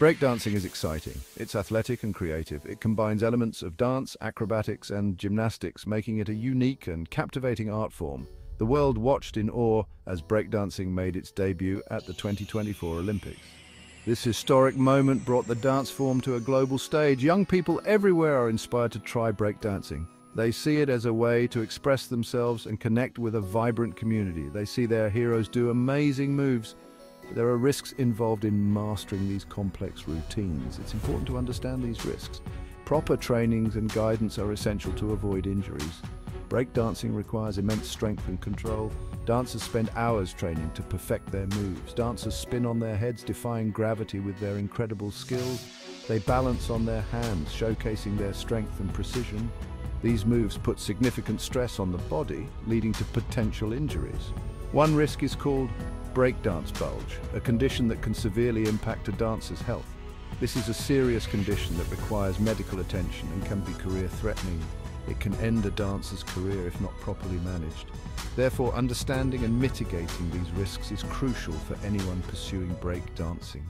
Breakdancing is exciting. It's athletic and creative. It combines elements of dance, acrobatics, and gymnastics, making it a unique and captivating art form. The world watched in awe as breakdancing made its debut at the 2024 Olympics. This historic moment brought the dance form to a global stage. Young people everywhere are inspired to try breakdancing. They see it as a way to express themselves and connect with a vibrant community. They see their heroes do amazing moves there are risks involved in mastering these complex routines. It's important to understand these risks. Proper trainings and guidance are essential to avoid injuries. Breakdancing requires immense strength and control. Dancers spend hours training to perfect their moves. Dancers spin on their heads, defying gravity with their incredible skills. They balance on their hands, showcasing their strength and precision. These moves put significant stress on the body, leading to potential injuries. One risk is called breakdance bulge, a condition that can severely impact a dancer's health. This is a serious condition that requires medical attention and can be career-threatening. It can end a dancer's career if not properly managed. Therefore, understanding and mitigating these risks is crucial for anyone pursuing breakdancing.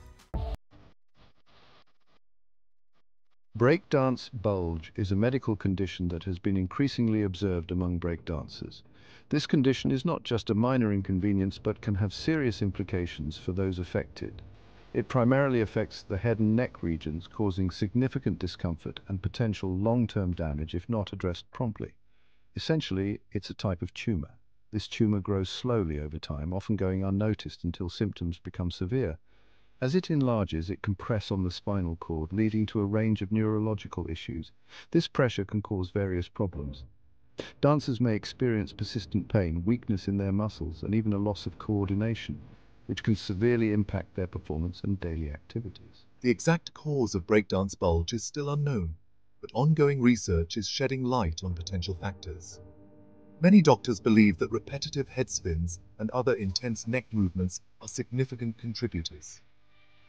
Breakdance bulge is a medical condition that has been increasingly observed among breakdancers. This condition is not just a minor inconvenience but can have serious implications for those affected. It primarily affects the head and neck regions, causing significant discomfort and potential long-term damage if not addressed promptly. Essentially, it's a type of tumor. This tumor grows slowly over time, often going unnoticed until symptoms become severe. As it enlarges, it can press on the spinal cord, leading to a range of neurological issues. This pressure can cause various problems, Dancers may experience persistent pain, weakness in their muscles, and even a loss of coordination, which can severely impact their performance and daily activities. The exact cause of breakdance bulge is still unknown, but ongoing research is shedding light on potential factors. Many doctors believe that repetitive head spins and other intense neck movements are significant contributors.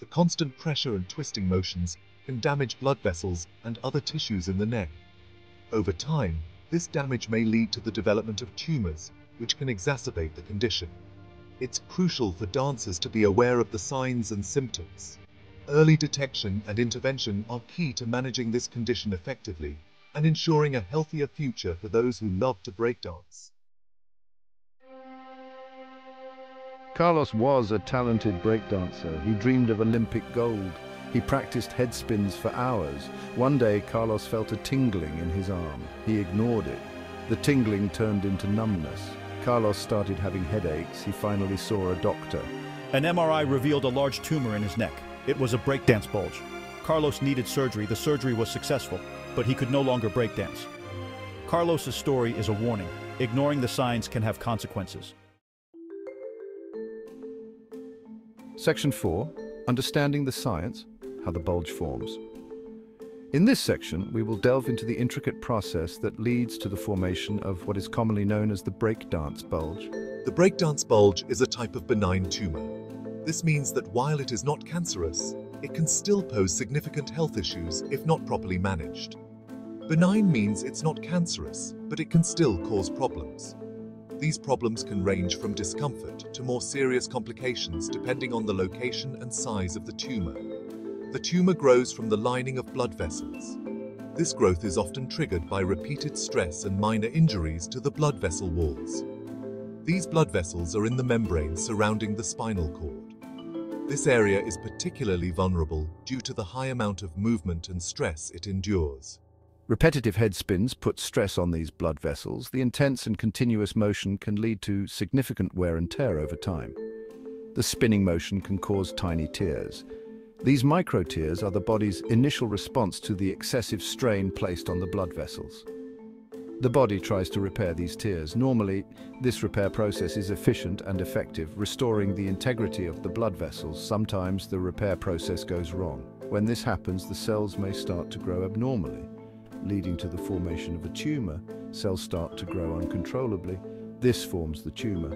The constant pressure and twisting motions can damage blood vessels and other tissues in the neck. Over time, this damage may lead to the development of tumors, which can exacerbate the condition. It's crucial for dancers to be aware of the signs and symptoms. Early detection and intervention are key to managing this condition effectively and ensuring a healthier future for those who love to breakdance. Carlos was a talented breakdancer. He dreamed of Olympic gold. He practiced head spins for hours. One day, Carlos felt a tingling in his arm. He ignored it. The tingling turned into numbness. Carlos started having headaches. He finally saw a doctor. An MRI revealed a large tumor in his neck. It was a breakdance bulge. Carlos needed surgery. The surgery was successful, but he could no longer breakdance. Carlos's story is a warning. Ignoring the signs can have consequences. Section 4. Understanding the science how the bulge forms. In this section, we will delve into the intricate process that leads to the formation of what is commonly known as the breakdance bulge. The breakdance bulge is a type of benign tumor. This means that while it is not cancerous, it can still pose significant health issues if not properly managed. Benign means it's not cancerous, but it can still cause problems. These problems can range from discomfort to more serious complications depending on the location and size of the tumor. The tumor grows from the lining of blood vessels. This growth is often triggered by repeated stress and minor injuries to the blood vessel walls. These blood vessels are in the membrane surrounding the spinal cord. This area is particularly vulnerable due to the high amount of movement and stress it endures. Repetitive head spins put stress on these blood vessels. The intense and continuous motion can lead to significant wear and tear over time. The spinning motion can cause tiny tears, these micro tears are the body's initial response to the excessive strain placed on the blood vessels. The body tries to repair these tears. Normally, this repair process is efficient and effective, restoring the integrity of the blood vessels. Sometimes the repair process goes wrong. When this happens, the cells may start to grow abnormally, leading to the formation of a tumor. Cells start to grow uncontrollably. This forms the tumor.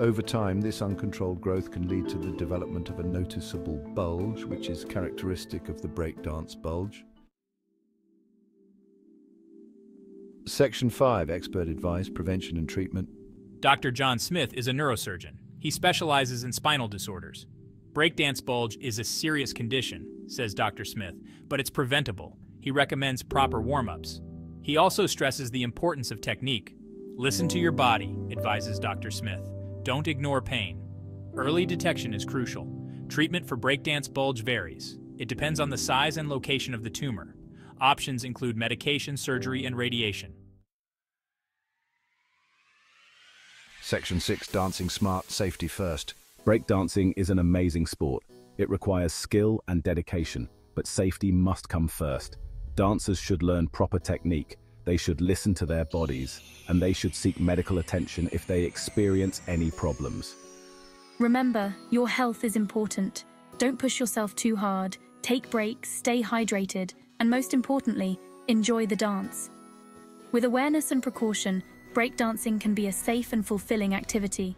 Over time, this uncontrolled growth can lead to the development of a noticeable bulge, which is characteristic of the breakdance bulge. Section 5, Expert Advice, Prevention and Treatment. Dr. John Smith is a neurosurgeon. He specializes in spinal disorders. Breakdance bulge is a serious condition says Dr. Smith, but it's preventable. He recommends proper warm ups. He also stresses the importance of technique. Listen to your body, advises Dr. Smith. Don't ignore pain. Early detection is crucial. Treatment for breakdance bulge varies. It depends on the size and location of the tumor. Options include medication, surgery, and radiation. Section 6 Dancing Smart Safety First. Breakdancing is an amazing sport. It requires skill and dedication, but safety must come first. Dancers should learn proper technique, they should listen to their bodies, and they should seek medical attention if they experience any problems. Remember, your health is important. Don't push yourself too hard, take breaks, stay hydrated, and most importantly, enjoy the dance. With awareness and precaution, breakdancing can be a safe and fulfilling activity.